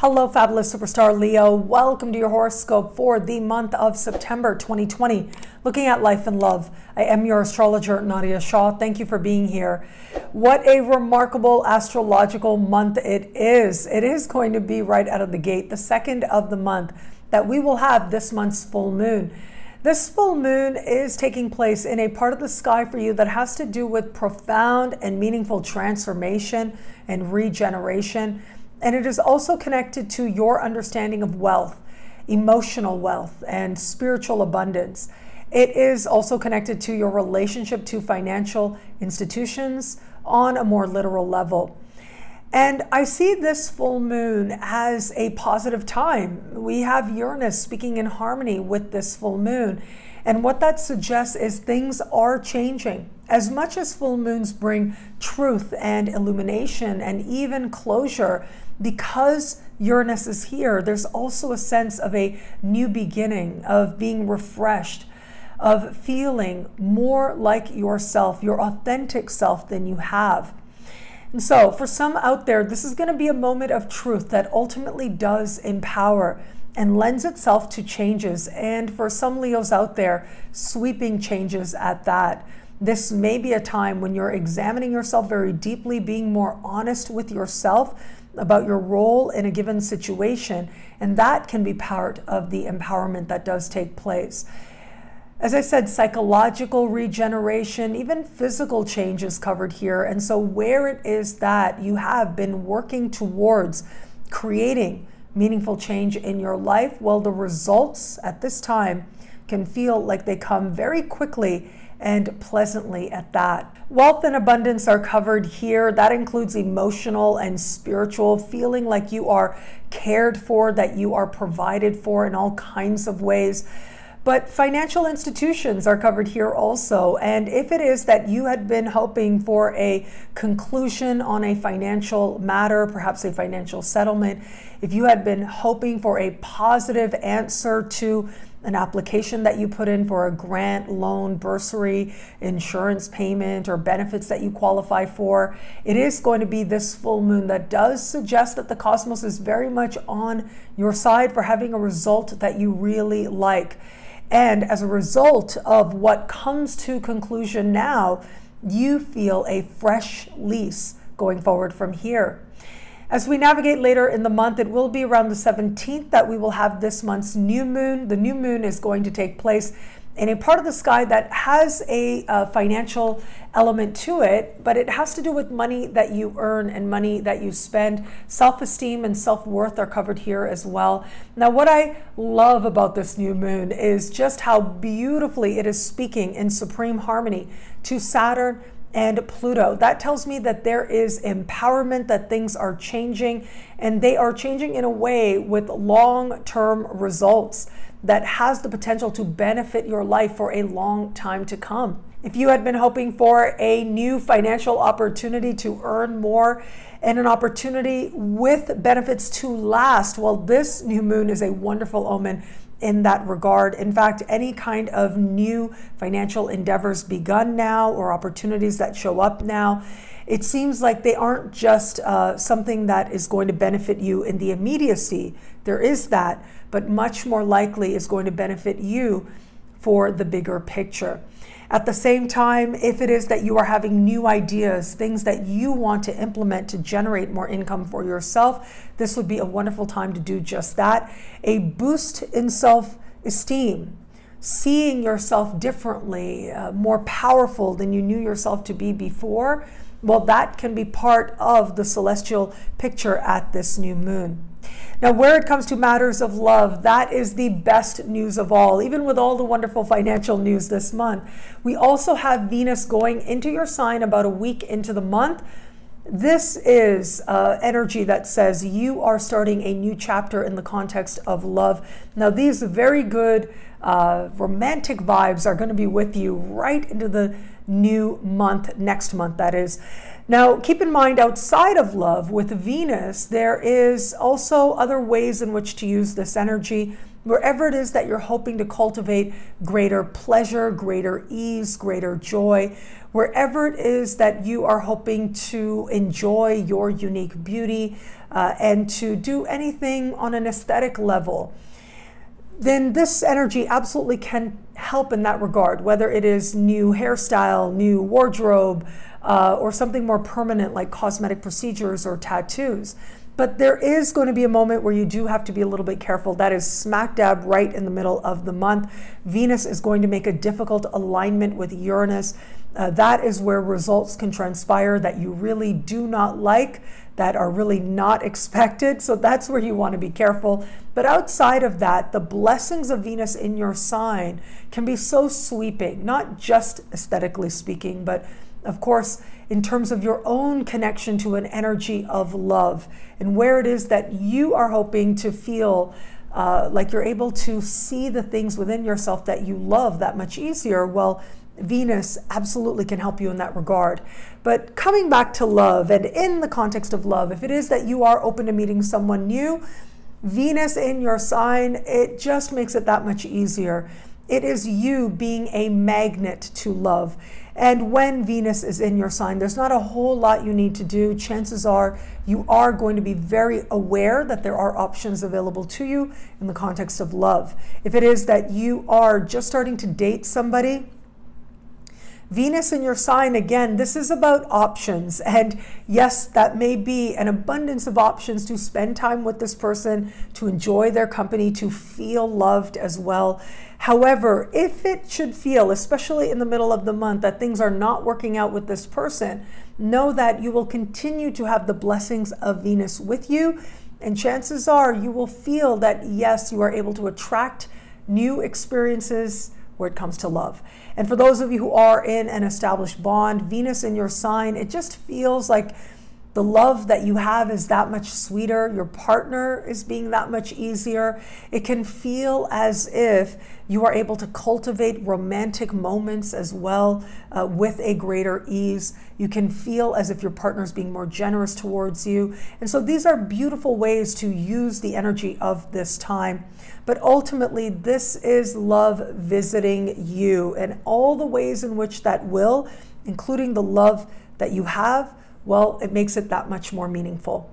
Hello, fabulous superstar Leo. Welcome to your horoscope for the month of September 2020. Looking at life and love. I am your astrologer, Nadiya Shah. Thank you for being here. What a remarkable astrological month it is. It is going to be right out of the gate, the second of the month, that we will have this month's full moon. This full moon is taking place in a part of the sky for you that has to do with profound and meaningful transformation and regeneration. And it is also connected to your understanding of wealth, emotional wealth, and spiritual abundance. It is also connected to your relationship to financial institutions on a more literal level. And I see this full moon as a positive time. We have Uranus speaking in harmony with this full moon. And what that suggests is things are changing. As much as full moons bring truth and illumination and even closure, because Uranus is here, there's also a sense of a new beginning, of being refreshed, of feeling more like yourself, your authentic self than you have. And so, for some out there, this is going to be a moment of truth that ultimately does empower and lends itself to changes. And for some Leos out there, sweeping changes at that. This may be a time when you're examining yourself very deeply, being more honest with yourself about your role in a given situation. And that can be part of the empowerment that does take place. As I said, psychological regeneration, even physical change is covered here. And so, where it is that you have been working towards creating meaningful change in your life, well, the results at this time can feel like they come very quickly and pleasantly at that. Wealth and abundance are covered here. That includes emotional and spiritual, feeling like you are cared for, that you are provided for in all kinds of ways. But financial institutions are covered here also. And if it is that you had been hoping for a conclusion on a financial matter, perhaps a financial settlement, if you had been hoping for a positive answer to an application that you put in for a grant, loan, bursary, insurance payment, or benefits that you qualify for, it is going to be this full moon that does suggest that the cosmos is very much on your side for having a result that you really like. And as a result of what comes to conclusion now, you feel a fresh lease going forward from here. As we navigate later in the month, it will be around the 17th that we will have this month's new moon. The new moon is going to take place in a part of the sky that has a uh, financial element to it, but it has to do with money that you earn and money that you spend. Self esteem and self worth are covered here as well. Now, what I love about this new moon is just how beautifully it is speaking in supreme harmony to Saturn and Pluto. That tells me that there is empowerment, that things are changing, and they are changing in a way with long term results that has the potential to benefit your life for a long time to come. If you had been hoping for a new financial opportunity to earn more and an opportunity with benefits to last, well, this new moon is a wonderful omen in that regard. In fact, any kind of new financial endeavors begun now or opportunities that show up now, it seems like they aren't just uh, something that is going to benefit you in the immediacy. There is that, but much more likely is going to benefit you for the bigger picture. At the same time, if it is that you are having new ideas, things that you want to implement to generate more income for yourself, this would be a wonderful time to do just that. A boost in self esteem, seeing yourself differently, uh, more powerful than you knew yourself to be before, well, that can be part of the celestial picture at this new moon. Now, where it comes to matters of love, that is the best news of all. Even with all the wonderful financial news this month, we also have Venus going into your sign about a week into the month. This is uh, energy that says you are starting a new chapter in the context of love. Now, these very good uh, romantic vibes are going to be with you right into the new month, next month, that is. Now, keep in mind, outside of love with Venus, there is also other ways in which to use this energy. wherever it is that you're hoping to cultivate greater pleasure, greater ease, greater joy, wherever it is that you are hoping to enjoy your unique beauty uh, and to do anything on an aesthetic level, then this energy absolutely can help in that regard, whether it is new hairstyle, new wardrobe, uh, or something more permanent like cosmetic procedures or tattoos. But there is going to be a moment where you do have to be a little bit careful. That is smack dab right in the middle of the month. Venus is going to make a difficult alignment with Uranus. Uh, that is where results can transpire that you really do not like, that are really not expected. So that's where you want to be careful. But outside of that, the blessings of Venus in your sign can be so sweeping, not just aesthetically speaking, but of course, in terms of your own connection to an energy of love and where it is that you are hoping to feel uh, like you're able to see the things within yourself that you love that much easier. Well, Venus absolutely can help you in that regard. But coming back to love and in the context of love, if it is that you are open to meeting someone new, Venus in your sign, it just makes it that much easier. It is you being a magnet to love. And when Venus is in your sign, there's not a whole lot you need to do. Chances are you are going to be very aware that there are options available to you in the context of love. If it is that you are just starting to date somebody, Venus in your sign, again, this is about options. And yes, that may be an abundance of options to spend time with this person, to enjoy their company, to feel loved as well. However, if it should feel, especially in the middle of the month, that things are not working out with this person, know that you will continue to have the blessings of Venus with you. And chances are you will feel that, yes, you are able to attract new experiences where it comes to love. And for those of you who are in an established bond, Venus in your sign, it just feels like the love that you have is that much sweeter. Your partner is being that much easier. It can feel as if you are able to cultivate romantic moments as well uh, with a greater ease. You can feel as if your partner is being more generous towards you. And so these are beautiful ways to use the energy of this time. But ultimately, this is love visiting you and all the ways in which that will, including the love that you have well, it makes it that much more meaningful.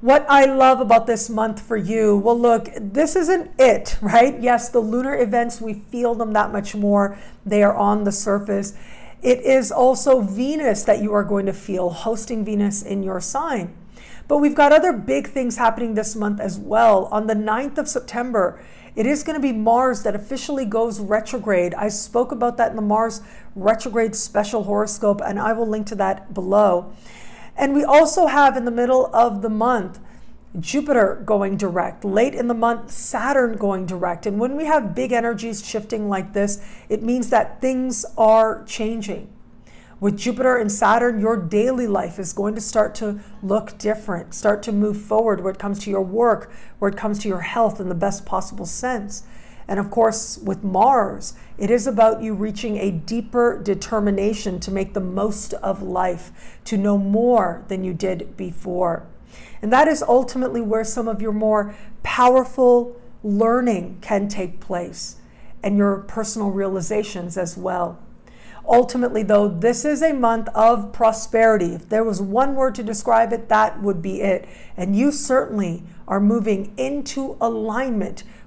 What I love about this month for you, well, look, this isn't it, right? Yes, the lunar events, we feel them that much more. They are on the surface. It is also Venus that you are going to feel, hosting Venus in your sign. But we've got other big things happening this month as well. On the 9th of September, it is going to be Mars that officially goes retrograde. I spoke about that in the Mars retrograde special horoscope, and I will link to that below. And we also have in the middle of the month, Jupiter going direct. Late in the month, Saturn going direct. And when we have big energies shifting like this, it means that things are changing. With Jupiter and Saturn, your daily life is going to start to look different, start to move forward where it comes to your work, where it comes to your health in the best possible sense. And of course, with Mars, it is about you reaching a deeper determination to make the most of life, to know more than you did before. And that is ultimately where some of your more powerful learning can take place and your personal realizations as well. Ultimately, though, this is a month of prosperity. If there was one word to describe it, that would be it. And you certainly are moving into alignment